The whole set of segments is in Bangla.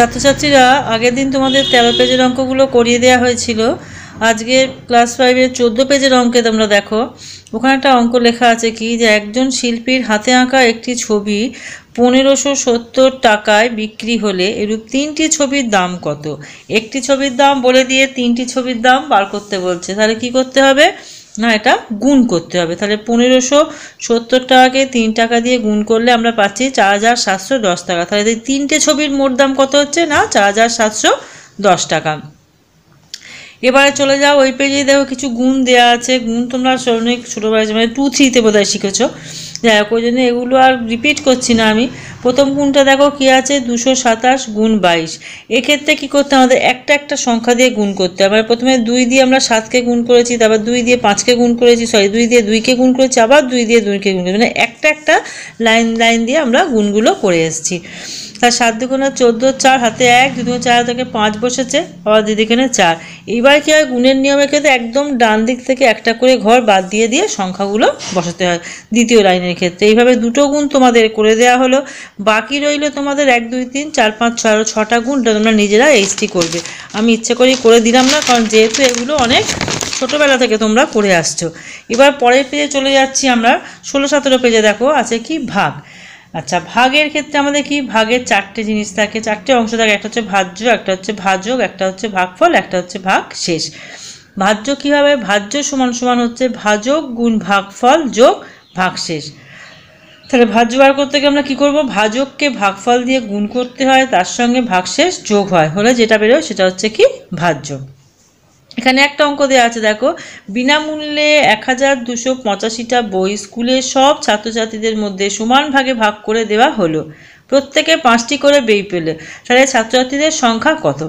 ছাত্রছাত্রীরা আগের দিন তোমাদের তেরো পেজের অঙ্কগুলো করিয়ে দেওয়া হয়েছিল। আজকে ক্লাস ফাইভের চোদ্দ পেজের অঙ্কে তোমরা দেখো। ওখানে একটা অঙ্ক লেখা আছে কি যে, একজন শিল্পীর হাতে আঁকা একটি ছবি পনেরোশো সত্তর টাকায় বিক্রি হলে এরূপ তিনটি ছবির দাম কত? একটি ছবির দাম বলে দিয়ে তিনটি ছবির দাম বার করতে বলছে। তাহলে কি করতে হবে? না, এটা গুণ করতে হবে। তাহলে পনেরোশো সত্তর টাকাকে তিন টাকা দিয়ে গুণ করলে আমরা পাচ্ছি চার হাজার সাতশো দশ টাকা। তাহলে এই তিনটে ছবির মোট দাম কত হচ্ছে না? চার হাজার সাতশো দশ টাকা। এবারে চলে যাও, ওই পেজে দেখো কিছু গুণ দেওয়া আছে। গুণ তোমরা অনেক ছোটোবেলায় মানে টু থ্রিতে বোধহয় শিখেছো। যাই হোক ওই জন্য এগুলো আর রিপিট করছি না আমি। প্রথম গুণটা দেখো কি আছে? দুশো সাতাশ গুণ বাইশ। এক্ষেত্রে কী করতে আমাদের একটা একটা সংখ্যা দিয়ে গুণ করতে হবে। প্রথমে দুই দিয়ে আমরা সাতকে গুণ করেছি, তারপর দুই দিয়ে পাঁচকে গুণ করেছি সরি দুই দিয়ে দুইকে গুণ করেছি, আবার দুই দিয়ে দুইকে গুণ করেছি। মানে একটা একটা লাইন লাইন দিয়ে আমরা গুণগুলো করে এসেছি। তার সাত দুগুণে চোদ্দ, চার হাতে এক, দুগুণে চার থেকে পাঁচ বসেছে, আবার দিদিখানে চার। এইবার কি হয়, গুণের নিয়মের ক্ষেত্রে একদম ডান দিক থেকে একটা করে ঘর বাদ দিয়ে দিয়ে সংখ্যাগুলো বসাতে হয় দ্বিতীয় লাইনের ক্ষেত্রে। এইভাবে দুটো গুণ তোমাদের করে দেওয়া হলো। বাকি রইল তোমাদের এক, দুই, তিন, চার, পাঁচ, ছয় ছটা গুণটা তোমরা নিজেরা এইচটি করবে। আমি ইচ্ছে করেই করে দিলাম না, কারণ যেহেতু এগুলো অনেক ছোটোবেলা থেকে তোমরা করে আসছো। এবার পরের পেজে চলে যাচ্ছি আমরা। ষোলো, সতেরো পেজে দেখো, আছে কি ভাগ? আচ্ছা ভাগের ক্ষেত্রে আমাদের কি? ভাগের চারটে জিনিস থাকে, চারটে অংশ থাকে, একটা হচ্ছে ভাজ্য, একটা হচ্ছে ভাজক, একটা হচ্ছে ভাগফল, একটা হচ্ছে ভাগ শেষ ভাজ্য কী হবে ভাজ্য সমান সমান হচ্ছে ভাজক গুণ ভাগফল যোগ ভাগশেষ। তাহলে ভাজ্য বার করতে গিয়ে আমরা কী করব? ভাজককে ভাগফল দিয়ে গুণ করতে হয়, তার সঙ্গে ভাগশেষ যোগ হয়। হলে যেটা বেরোয় সেটা হচ্ছে কি? ভাজ্য। এখানে একটা অঙ্ক দেওয়া আছে, দেখো। বিনামূল্যে এক হাজার দুশো পঁচাশিটা বই স্কুলে সব ছাত্রছাত্রীদের মধ্যে সমান ভাগে ভাগ করে দেওয়া হলো। প্রত্যেকে পাঁচটি করে বই পেলে। তাহলে ছাত্রছাত্রীদের সংখ্যা কত?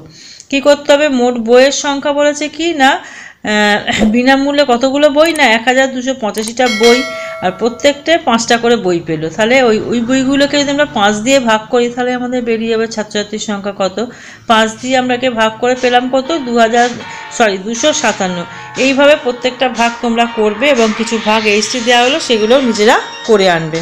কি করতে হবে? মোট বইয়ের সংখ্যা বলেছে কি না? বিনামূল্যে কতগুলো বই না? এক হাজার দুশো পঁচাশিটা বই। আর প্রত্যেকটা পাঁচটা করে বই পেল। তাহলে ওই ওই বইগুলোকে যদি আমরা পাঁচ দিয়ে ভাগ করি, তাহলে আমাদের বেরিয়ে যাবে ছাত্রছাত্রীর সংখ্যা কত? পাঁচ দিয়ে আমরাকে ভাগ করে পেলাম কত? দু হাজার সরি দুশো সাতান্ন। এইভাবে প্রত্যেকটা ভাগ তোমরা করবে এবং কিছু ভাগ এইচটি দেওয়া হলো, সেগুলো নিজেরা করে আনবে।